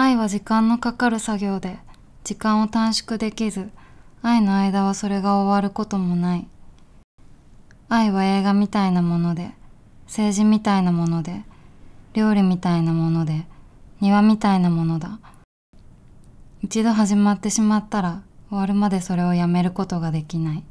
愛は時間のかかる作業で時間を短縮できず愛の間はそれが終わることもない。愛は映画みたいなもので政治みたいなもので料理みたいなもので庭みたいなものだ。一度始まってしまったら終わるまでそれをやめることができない。